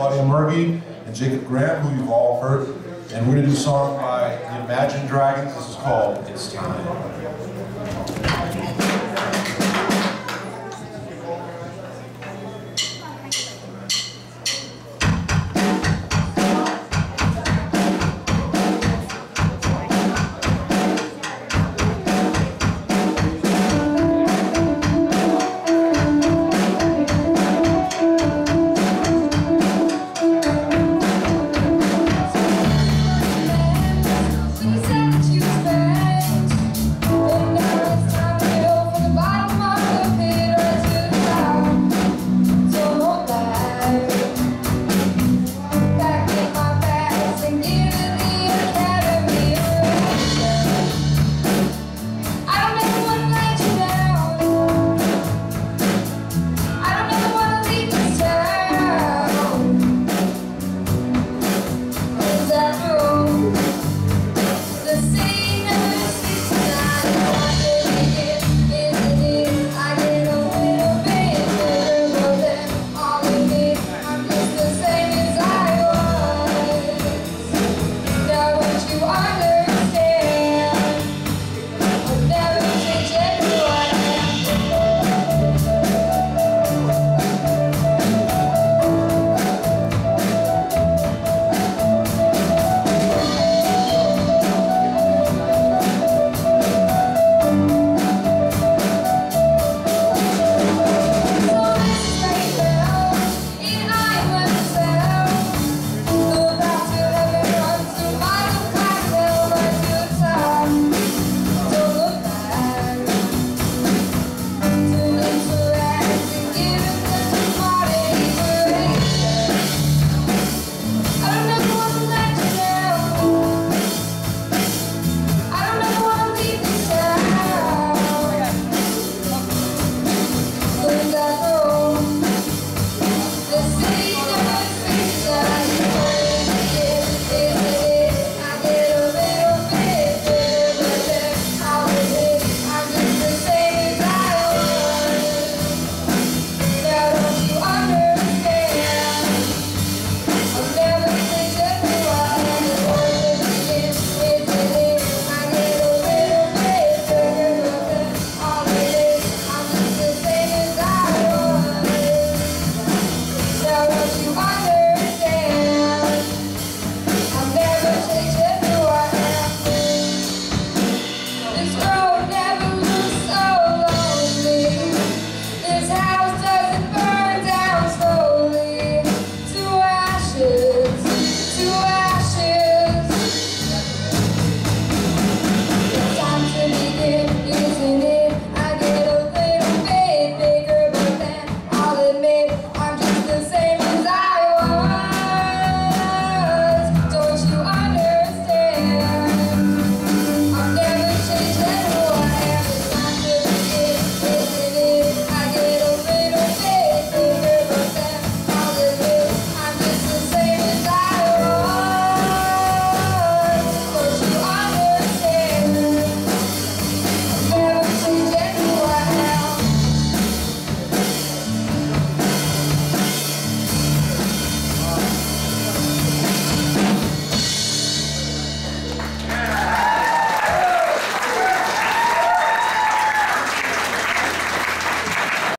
Claudia Mergy and Jacob Graham, who you've all heard. And we're gonna do a song by the Imagine Dragons. This is called It's Time.